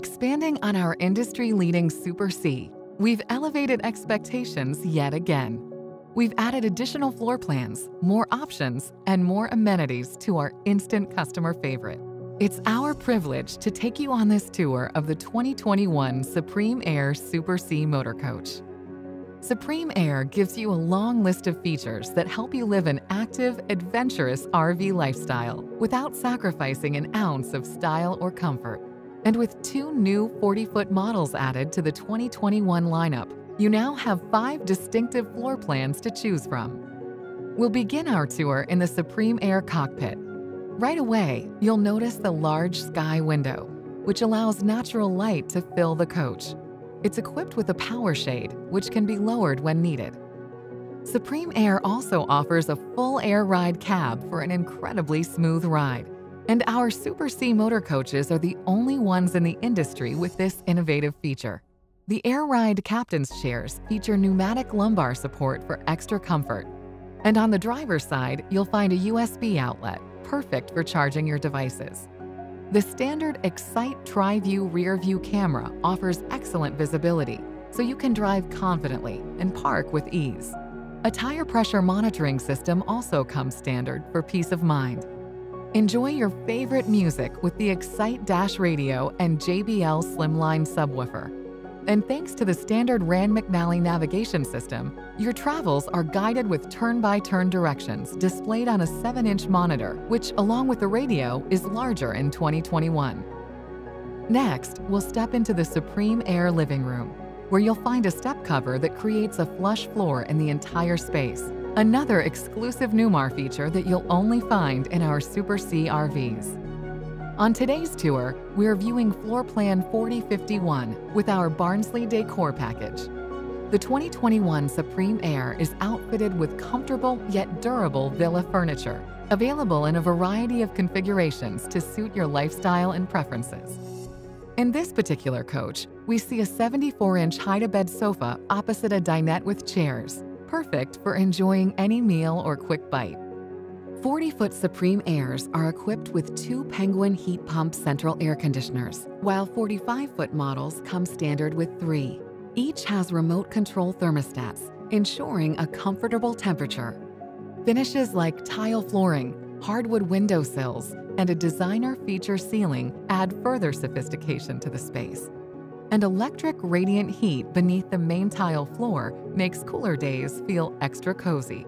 Expanding on our industry-leading Super C, we've elevated expectations yet again. We've added additional floor plans, more options, and more amenities to our instant customer favorite. It's our privilege to take you on this tour of the 2021 Supreme Aire Super C Motor Coach. Supreme Aire gives you a long list of features that help you live an active, adventurous RV lifestyle without sacrificing an ounce of style or comfort. And with two new 40-foot models added to the 2021 lineup, you now have five distinctive floor plans to choose from. We'll begin our tour in the Supreme Aire cockpit. Right away, you'll notice the large sky window, which allows natural light to fill the coach. It's equipped with a power shade, which can be lowered when needed. Supreme Aire also offers a full air ride cab for an incredibly smooth ride. And our Super C motor coaches are the only ones in the industry with this innovative feature. The Air Ride Captain's chairs feature pneumatic lumbar support for extra comfort. And on the driver's side, you'll find a USB outlet, perfect for charging your devices. The standard Xite Tri-View rear view camera offers excellent visibility, so you can drive confidently and park with ease. A tire pressure monitoring system also comes standard for peace of mind. Enjoy your favorite music with the Xite Dash radio and JBL Slimline subwoofer. And thanks to the standard Rand McNally navigation system, your travels are guided with turn-by-turn -turn directions displayed on a 7-inch monitor, which, along with the radio, is larger in 2021. Next, we'll step into the Supreme Aire living room, where you'll find a step cover that creates a flush floor in the entire space. Another exclusive Newmar feature that you'll only find in our Super C RVs. On today's tour, we're viewing floor plan 4051 with our Barnsley Decor package. The 2021 Supreme Aire is outfitted with comfortable yet durable villa furniture, available in a variety of configurations to suit your lifestyle and preferences. In this particular coach, we see a 74-inch hide-a-bed sofa opposite a dinette with chairs, perfect for enjoying any meal or quick bite. 40-foot Supreme Aires are equipped with two Penguin heat pump central air conditioners, while 45-foot models come standard with three. Each has remote control thermostats, ensuring a comfortable temperature. Finishes like tile flooring, hardwood window sills, and a designer feature ceiling add further sophistication to the space. And electric radiant heat beneath the main tile floor makes cooler days feel extra cozy.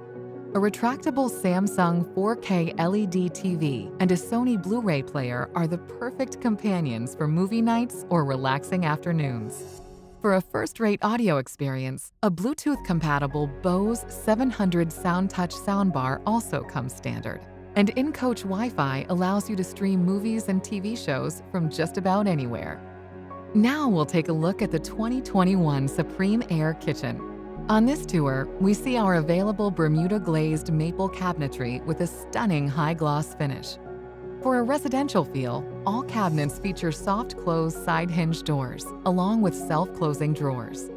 A retractable Samsung 4K LED TV and a Sony Blu-ray player are the perfect companions for movie nights or relaxing afternoons. For a first-rate audio experience, a Bluetooth-compatible Bose 700 SoundTouch soundbar also comes standard. And in-coach Wi-Fi allows you to stream movies and TV shows from just about anywhere. Now we'll take a look at the 2021 Supreme Aire Kitchen. On this tour, we see our available Bermuda glazed maple cabinetry with a stunning high gloss finish. For a residential feel, all cabinets feature soft close side hinge doors, along with self-closing drawers.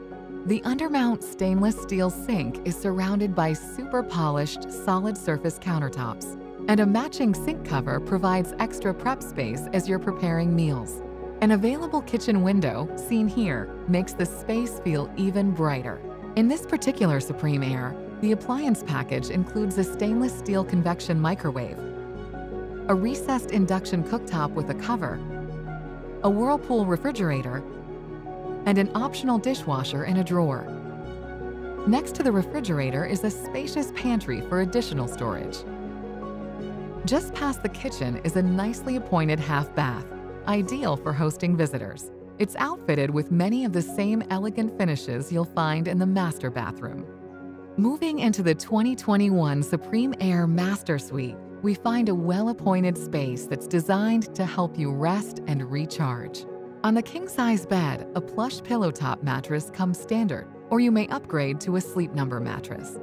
The undermount stainless steel sink is surrounded by super polished solid surface countertops, and a matching sink cover provides extra prep space as you're preparing meals. An available kitchen window, seen here, makes the space feel even brighter. In this particular Supreme Aire, the appliance package includes a stainless steel convection microwave, a recessed induction cooktop with a cover, a Whirlpool refrigerator, and an optional dishwasher in a drawer. Next to the refrigerator is a spacious pantry for additional storage. Just past the kitchen is a nicely appointed half bath, ideal for hosting visitors. It's outfitted with many of the same elegant finishes you'll find in the master bathroom. Moving into the 2021 Supreme Aire Master Suite, we find a well-appointed space that's designed to help you rest and recharge. On the king-size bed, a plush pillow top mattress comes standard, or you may upgrade to a Sleep Number mattress.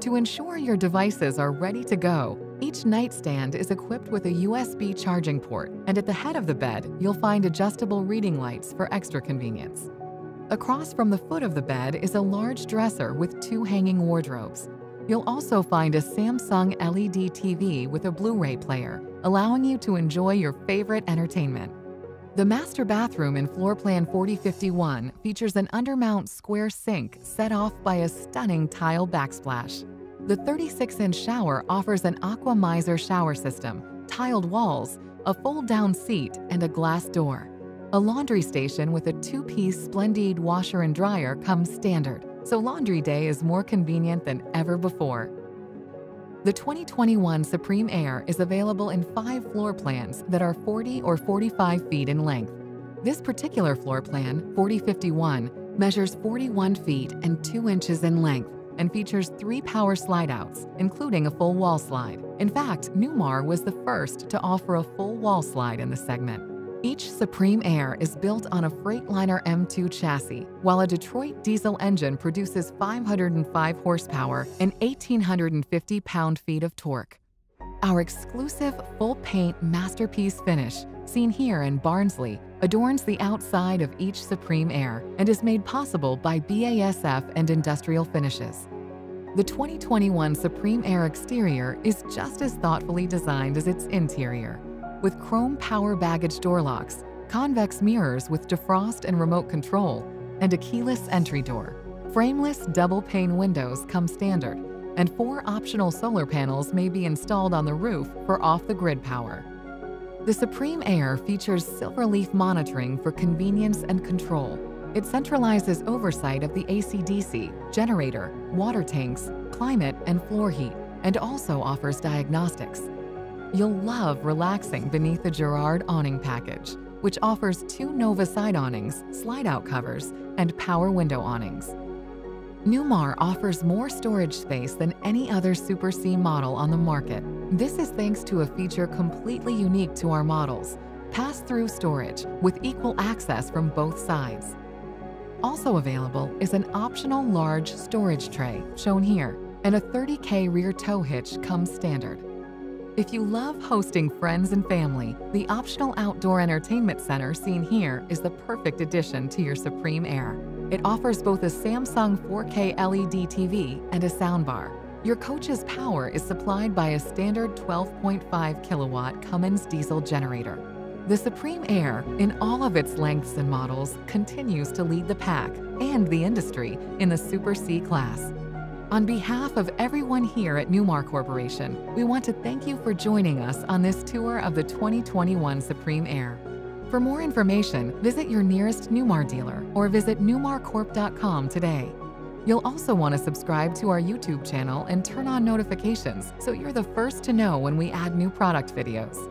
To ensure your devices are ready to go, each nightstand is equipped with a USB charging port, and at the head of the bed, you'll find adjustable reading lights for extra convenience. Across from the foot of the bed is a large dresser with two hanging wardrobes. You'll also find a Samsung LED TV with a Blu-ray player, allowing you to enjoy your favorite entertainment. The master bathroom in floor plan 4051 features an undermount square sink set off by a stunning tile backsplash. The 36-inch shower offers an Aqua Miser shower system, tiled walls, a fold-down seat, and a glass door. A laundry station with a two-piece Splendide washer and dryer comes standard, so laundry day is more convenient than ever before. The 2021 Supreme Aire is available in five floor plans that are 40 or 45 feet in length. This particular floor plan, 4051, measures 41 feet and 2 inches in length and features three power slide-outs, including a full wall slide. In fact, Newmar was the first to offer a full wall slide in the segment. Each Supreme Aire is built on a Freightliner M2 chassis, while a Detroit diesel engine produces 505 horsepower and 1,850 pound-feet of torque. Our exclusive full paint masterpiece finish, seen here in Barnsley, adorns the outside of each Supreme Aire and is made possible by BASF and Industrial Finishes. The 2021 Supreme Aire exterior is just as thoughtfully designed as its interior with chrome power baggage door locks, convex mirrors with defrost and remote control, and a keyless entry door. Frameless double pane windows come standard, and four optional solar panels may be installed on the roof for off-the-grid power. The Supreme Aire features Silverleaf monitoring for convenience and control. It centralizes oversight of the AC-DC, generator, water tanks, climate, and floor heat, and also offers diagnostics. You'll love relaxing beneath the Girard awning package, which offers two Nova side awnings, slide-out covers, and power window awnings. Newmar offers more storage space than any other Super C model on the market. This is thanks to a feature completely unique to our models, pass-through storage with equal access from both sides. Also available is an optional large storage tray, shown here, and a 30K rear tow hitch comes standard. If you love hosting friends and family, the optional outdoor entertainment center seen here is the perfect addition to your Supreme Aire. It offers both a Samsung 4K LED TV and a soundbar. Your coach's power is supplied by a standard 12.5 kilowatt Cummins diesel generator. The Supreme Aire, in all of its lengths and models, continues to lead the pack and the industry in the Super C class. On behalf of everyone here at Newmar Corporation, we want to thank you for joining us on this tour of the 2021 Supreme Aire. For more information, visit your nearest Newmar dealer or visit newmarcorp.com today. You'll also want to subscribe to our YouTube channel and turn on notifications so you're the first to know when we add new product videos.